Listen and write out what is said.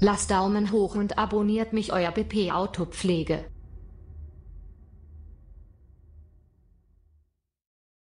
Lasst Daumen hoch und abonniert mich euer BP Autopflege.